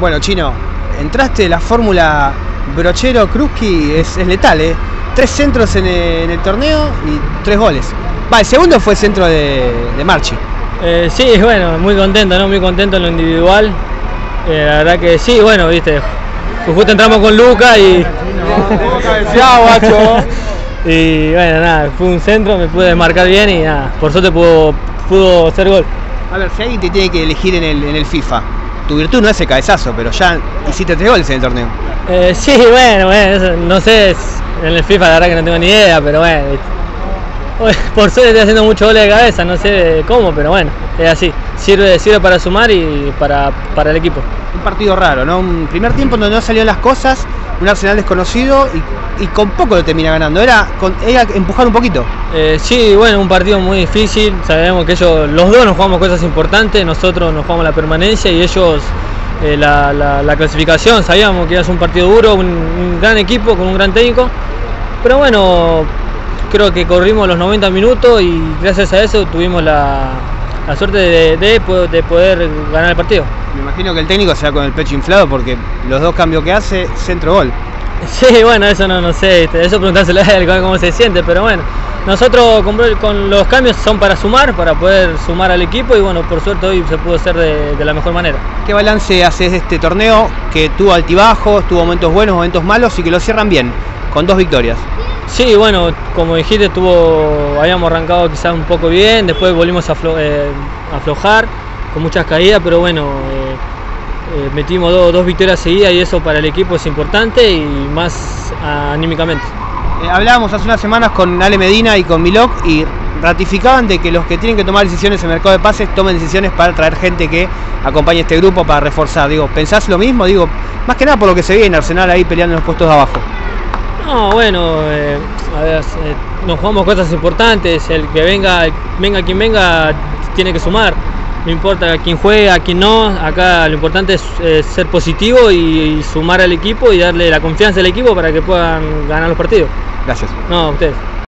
Bueno, Chino, entraste la fórmula Brochero Kruski es, es letal, ¿eh? Tres centros en el, en el torneo y tres goles. Va, el segundo fue centro de, de Marchi. Eh, sí, bueno, muy contento, ¿no? Muy contento en lo individual. Eh, la verdad que sí, bueno, viste, justo entramos con Luca y... y bueno, nada, fue un centro, me pude marcar bien y nada, por suerte pudo, pudo hacer gol. A ver, si alguien te tiene que elegir en el, en el FIFA, tu virtud no es el cabezazo, pero ya hiciste tres goles en el torneo. Eh, sí, bueno, bueno, no sé, en el FIFA la verdad que no tengo ni idea, pero bueno, por suerte estoy haciendo muchos goles de cabeza, no sé cómo, pero bueno, es así. Sirve, sirve para sumar y para, para el equipo. Un partido raro, ¿no? Un primer tiempo donde no salieron las cosas, un Arsenal desconocido y, con poco lo termina ganando. Era, era empujar un poquito. Eh, sí, bueno, un partido muy difícil. Sabemos que ellos, los dos nos jugamos cosas importantes. Nosotros nos jugamos la permanencia y ellos eh, la, la- la clasificación. Sabíamos que iba a ser un partido duro, un gran equipo con un gran técnico. Pero bueno, creo que corrimos los 90 minutos y gracias a eso tuvimos la, la suerte de, de po- de poder ganar el partido. Me imagino que el técnico se va con el pecho inflado porque los dos cambios que hace, centro-gol. Sí, bueno, eso no, no sé, eso preguntárselo a él cómo se siente, pero bueno, nosotros con, los cambios son para sumar, para poder sumar al equipo y bueno, por suerte hoy se pudo hacer de, de la mejor manera. ¿Qué balance haces de este torneo que tuvo altibajos, tuvo momentos buenos, momentos malos y que lo cierran bien, con dos victorias? Sí, bueno, como dijiste, tuvo, habíamos arrancado quizás un poco bien, después volvimos a aflo- eh, aflojar con muchas caídas, pero bueno, eh, eh, metimos dos- dos victorias seguidas y eso para el equipo es importante y más ah, anímicamente. Eh, hablábamos hace unas semanas con Ale Medina y con Milok y ratificaban de que los que tienen que tomar decisiones en el mercado de pases tomen decisiones para traer gente que acompañe este grupo para reforzar. Digo, ¿pensás lo mismo? Digo, más que nada por lo que se ve en Arsenal ahí peleando en los puestos de abajo. No, bueno, eh, a ver, eh, nos jugamos cosas importantes. El que venga, venga quien venga, tiene que sumar. No importa quién juega, quién no. Acá lo importante es eh, ser positivo y, y sumar al equipo y darle la confianza al equipo para que puedan ganar los partidos. Gracias. No, a ustedes.